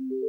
I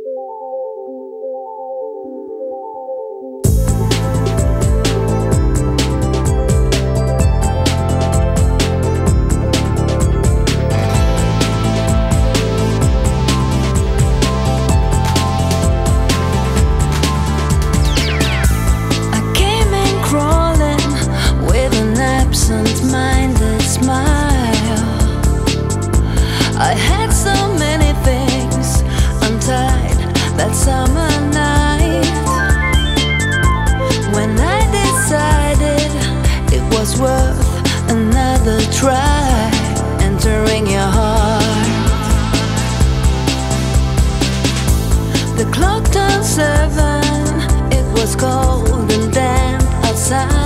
was cold and damp outside.